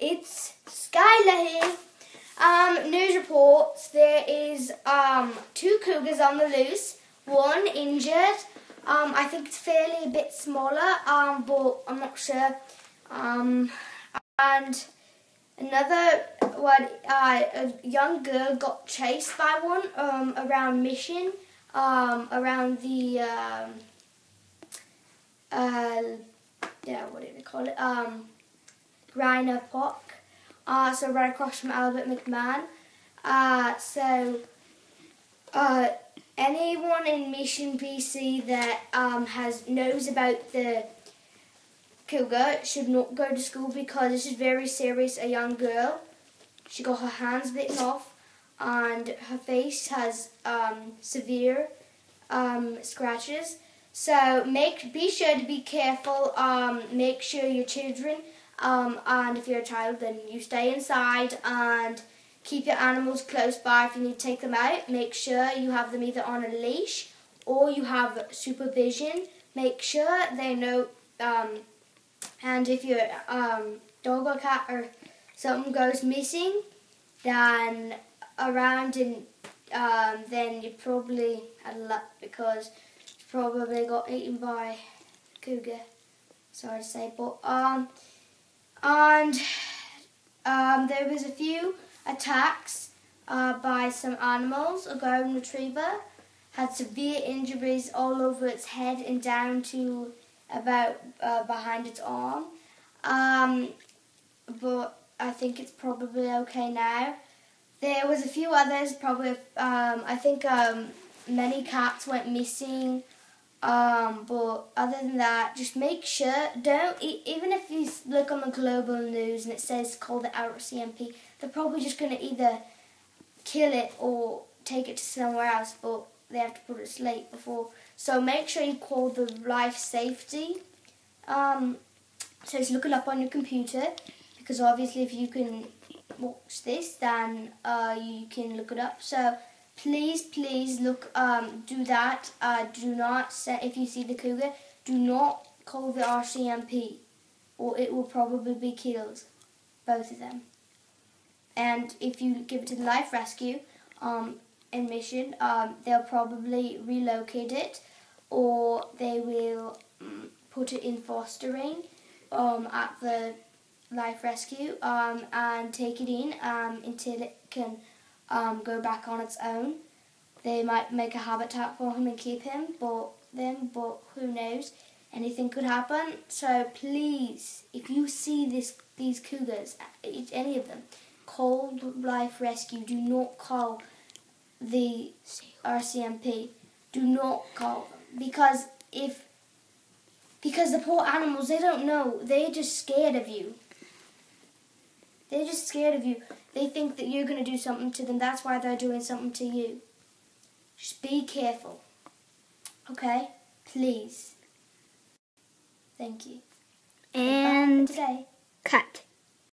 it's Skylar here. Um, news reports there is um, two cougars on the loose, one injured. Um, I think it's fairly a bit smaller, um, but I'm not sure. Um, and another one, uh, a young girl got chased by one um, around Mission, um, around the um, uh, yeah, what do they call it? Um, Griner Park. Uh, so right across from Albert McMahon. Uh, so uh, anyone in Mission BC that um, has knows about the cougar should not go to school because this is very serious. A young girl, she got her hands bitten off, and her face has um, severe um, scratches. So make be sure to be careful. Um, make sure your children, um, and if you're a child, then you stay inside and keep your animals close by. If you need to take them out, make sure you have them either on a leash or you have supervision. Make sure they know. Um, and if your um, dog or cat or something goes missing, then around and um, then you probably had luck because you probably got eaten by cougar. Sorry to say, but um, and um, there was a few attacks uh, by some animals. A golden retriever had severe injuries all over its head and down to about uh, behind its arm. Um, but I think it's probably okay now. There was a few others, probably. Um, I think um, many cats went missing. Um, but other than that, just make sure don't even if you look on the global news and it says call the RCMP, they're probably just going to either kill it or take it to somewhere else. But they have to put it to sleep before. So make sure you call the life safety. Um, so just look it up on your computer because obviously if you can watch this, then uh, you can look it up. So please, please look, um, do that. Uh, do not, say, if you see the cougar, do not call the RCMP or it will probably be killed, both of them. And if you give it to the life rescue um, in mission, um, they'll probably relocate it or they will um, put it in fostering um, at the life rescue um, and take it in um, until it can um, go back on its own. They might make a habitat for him and keep him, but then, but who knows? Anything could happen. So please, if you see this, these cougars, any of them, call life rescue. Do not call the RCMP. Do not call them because if because the poor animals they don't know they're just scared of you they're just scared of you. They think that you're going to do something to them. That's why they're doing something to you. Just be careful. Okay? Please. Thank you. And today. cut.